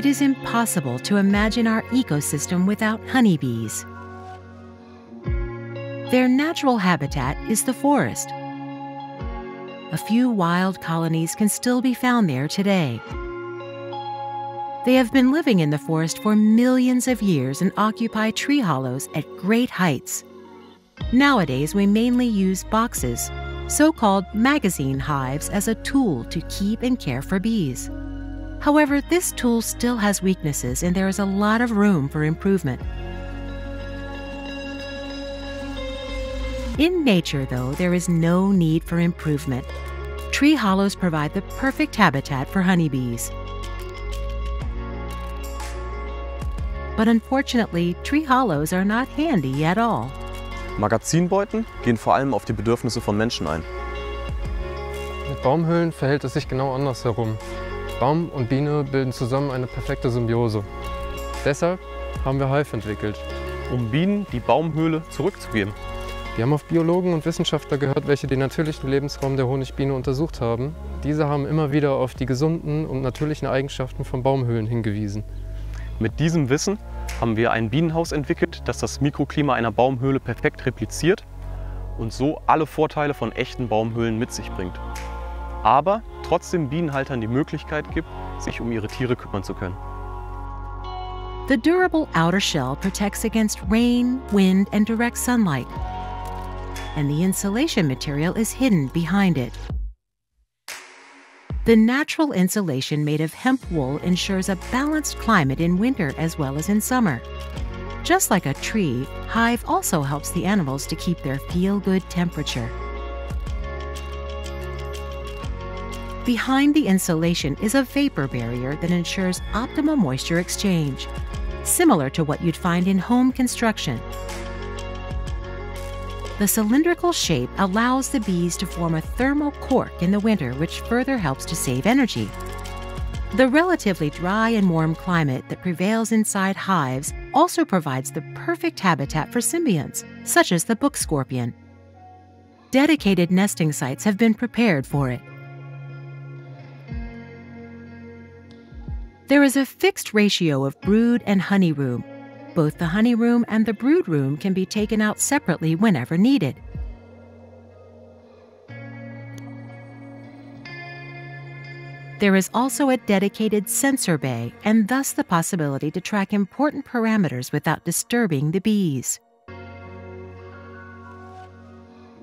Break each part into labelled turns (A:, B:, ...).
A: It is impossible to imagine our ecosystem without honeybees. Their natural habitat is the forest. A few wild colonies can still be found there today. They have been living in the forest for millions of years and occupy tree hollows at great heights. Nowadays, we mainly use boxes, so called magazine hives, as a tool to keep and care for bees. However, this tool still has weaknesses and there is a lot of room for improvement. In nature, though, there is no need for improvement. Tree hollows provide the perfect habitat for honeybees. But unfortunately, tree hollows are not handy at all.
B: Magazinbeuten gehen vor allem auf die Bedürfnisse von Menschen ein.
C: Mit Baumhöhlen verhält es sich genau andersherum. Baum und Biene bilden zusammen eine perfekte Symbiose. Deshalb haben wir Hive entwickelt.
B: Um Bienen die Baumhöhle zurückzugeben.
C: Wir haben auf Biologen und Wissenschaftler gehört, welche den natürlichen Lebensraum der Honigbiene untersucht haben. Diese haben immer wieder auf die gesunden und natürlichen Eigenschaften von Baumhöhlen hingewiesen.
B: Mit diesem Wissen haben wir ein Bienenhaus entwickelt, das das Mikroklima einer Baumhöhle perfekt repliziert und so alle Vorteile von echten Baumhöhlen mit sich bringt. Aber trotzdem Bienenhaltern die Möglichkeit gibt, sich um ihre Tiere kümmern zu können.
A: The durable outer shell protects against rain, wind, and direct sunlight. And the insulation material is hidden behind it. The natural insulation made of hemp wool ensures a balanced climate in winter as well as in summer. Just like a tree, HIIVE also helps the animals to keep their feel good temperature. Behind the insulation is a vapor barrier that ensures optimal moisture exchange, similar to what you'd find in home construction. The cylindrical shape allows the bees to form a thermal cork in the winter, which further helps to save energy. The relatively dry and warm climate that prevails inside hives also provides the perfect habitat for symbionts, such as the book scorpion. Dedicated nesting sites have been prepared for it. There is a fixed ratio of brood and honey room, both the honey room and the brood room can be taken out separately whenever needed. There is also a dedicated sensor bay and thus the possibility to track important parameters without disturbing the bees.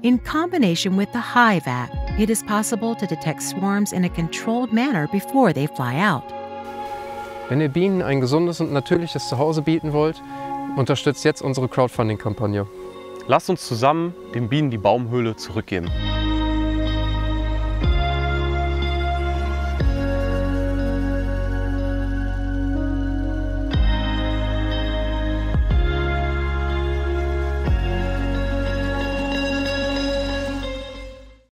A: In combination with the HIIVE app, it is possible to detect swarms in a controlled manner before they fly out.
C: Wenn ihr Bienen ein gesundes und natürliches Zuhause bieten wollt, unterstützt jetzt unsere Crowdfunding-Kampagne.
B: Lasst uns zusammen den Bienen die Baumhöhle zurückgeben.